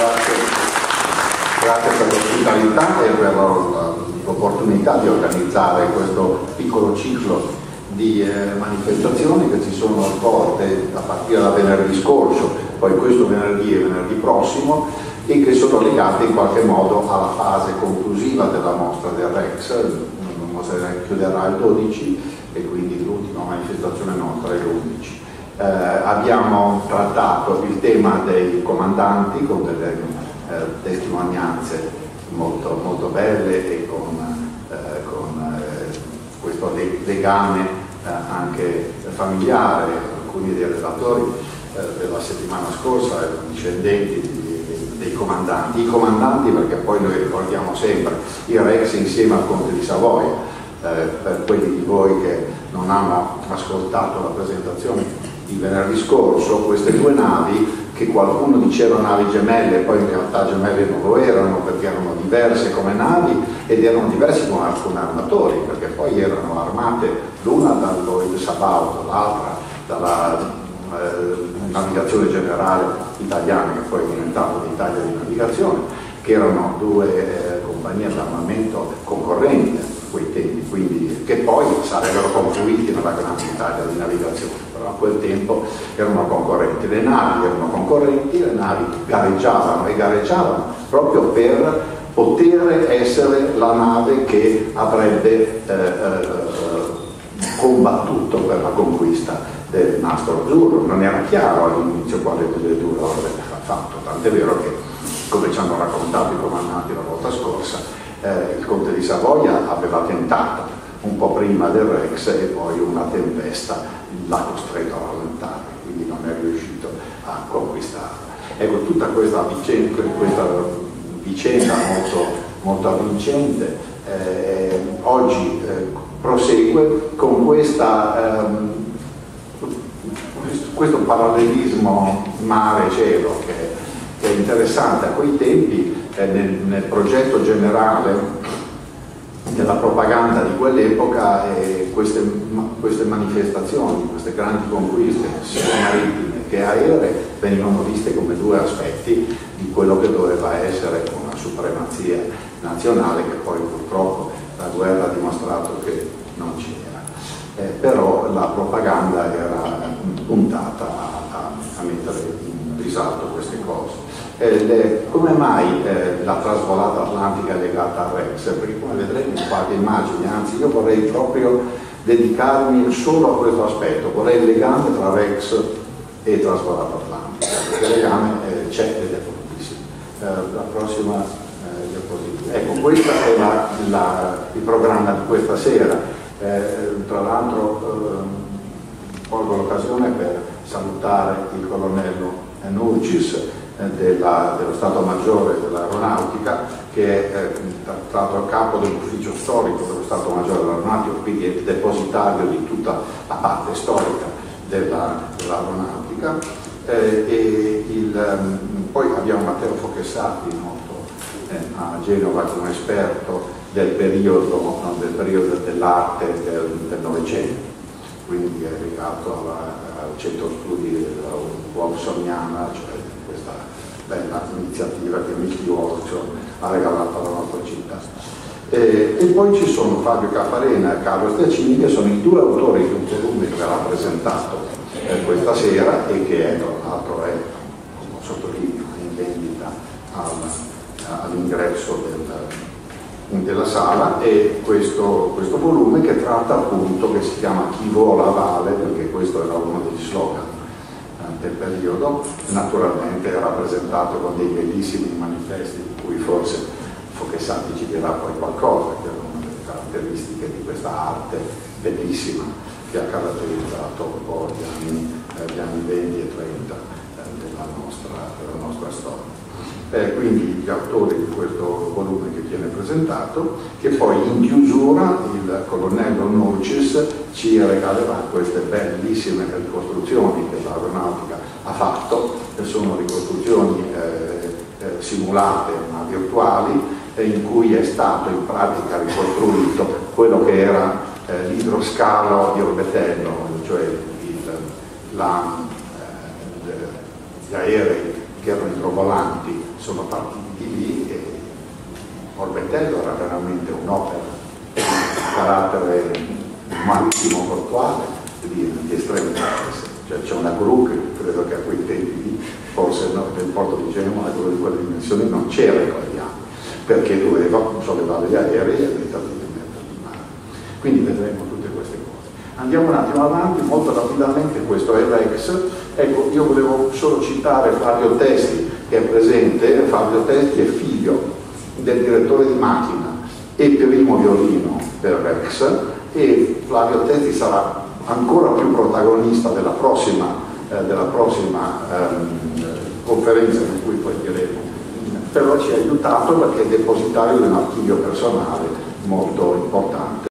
Grazie, grazie per l'ospitalità e per l'opportunità di organizzare questo piccolo ciclo di eh, manifestazioni che ci sono svolte a partire da venerdì scorso, poi questo venerdì e venerdì prossimo e che sono legate in qualche modo alla fase conclusiva della mostra del Rex, la mostra chiuderà il 12 e quindi l'ultima manifestazione nostra è l'11. Eh, abbiamo trattato il tema dei comandanti con delle eh, testimonianze molto, molto, belle e con, eh, con eh, questo legame eh, anche familiare, alcuni dei relatori eh, della settimana scorsa erano discendenti dei comandanti, i comandanti perché poi noi ricordiamo sempre il Rex insieme al Conte di Savoia, per quelli di voi che non hanno ascoltato la presentazione di venerdì scorso, queste due navi che qualcuno diceva navi gemelle, poi in realtà gemelle non lo erano perché erano diverse come navi ed erano diversi come alcuni armatori, perché poi erano armate l'una dal Lloyd Sabato, l'altra dalla eh, navigazione generale italiana, che poi è diventata l'Italia di navigazione, che erano due eh, compagnie d'armamento concorrenti quei tempi, quindi, che poi sarebbero confluiti nella grande Italia di navigazione, però a quel tempo erano concorrenti. Le navi erano concorrenti, le navi gareggiavano e gareggiavano proprio per poter essere la nave che avrebbe eh, eh, combattuto per la conquista del nastro azzurro, non era chiaro all'inizio quale delle due avrebbe fatto, tant'è vero che, come ci hanno raccontato i comandanti la volta scorsa, eh, il conte di Savoia aveva tentato un po' prima del Rex e poi una tempesta l'ha costretto a rallentare, quindi non è riuscito a conquistarla. Ecco, tutta questa vicenda, questa vicenda molto, molto avvincente eh, oggi eh, prosegue con questa ehm, questo parallelismo mare-cielo che, che, è interessante. A quei tempi nel, nel, progetto generale della propaganda di quell'epoca eh, queste, queste, manifestazioni, queste grandi conquiste, sia marittime che aeree, venivano viste come due aspetti di quello che doveva essere una supremazia nazionale che poi purtroppo la guerra ha dimostrato che non c'era eh, però la propaganda era puntata a, a, a, mettere in risalto queste cose. Eh, le, come mai eh, la trasvolata atlantica è legata al Rex? Perché come vedremo in qualche immagine, anzi io vorrei proprio dedicarmi solo a questo aspetto, vorrei il legame tra Rex e trasvolata atlantica, perché il legame eh, c'è ed è fortissimo. Eh, la prossima eh, diapositiva. Ecco, questo è la, la, il programma di questa sera eh, tra l'altro eh, l'occasione per salutare il colonnello Nurcis della, dello Stato Maggiore dell'Aeronautica che è eh, tra l'altro a capo dell'ufficio storico dello Stato Maggiore dell'Aeronautica, quindi è depositario di tutta la parte storica dell'aeronautica. Eh, e il, um, poi abbiamo Matteo Fochessati, noto eh, a Genova come esperto del periodo, no, del dell'arte del Novecento, quindi è legato al centro studi della Watsoniana, cioè questa bella iniziativa che Michi Watson ha regalato alla nostra città. E, e, poi ci sono Fabio Capparena e Carlo Stiacini che sono i due autori di un volume che verrà presentato eh, questa sera e che è, tra l'altro è, sottolineo, in vendita all'ingresso del, della sala è questo, questo, volume che tratta appunto, che si chiama Chi vola vale, perché questo era uno degli slogan eh, del periodo, naturalmente rappresentato con dei bellissimi manifesti di cui forse Fochessati ci dirà poi qualcosa, che è una delle caratteristiche di questa arte bellissima che ha caratterizzato un po' gli anni, eh, gli anni 20 e 30 eh, della, nostra, della nostra storia eh, quindi gli autori di questo volume che viene presentato, che poi in chiusura il colonnello Nurcis ci regalerà queste bellissime ricostruzioni che l'aeronautica ha fatto, che sono ricostruzioni eh, eh, simulate ma virtuali, in cui è stato in pratica ricostruito quello che era eh, l'idroscalo di Orbetello, cioè il, la, eh, gli aerei che erano idrovolanti sono partiti di lì e Orbetello era veramente un'opera di carattere marittimo portuale di, di estremo interesse. Cioè, c'è una gru che credo che a quei tempi, forse no, nel porto di Genova, gru di quelle dimensioni non c'era in quegli anni, perché doveva sollevare gli aerei e metterli in mare. Quindi vedremo tutte queste cose. Andiamo un attimo avanti, molto rapidamente, questo è Rex. Ecco, io volevo solo citare Fabio Testi, che è presente, Fabio Testi è figlio del direttore di macchina e primo violino per Rex e Flavio Testi sarà ancora più protagonista della prossima, eh, della prossima ehm, conferenza di cui poi diremo. Però ci ha aiutato perché è depositario di un archivio personale molto importante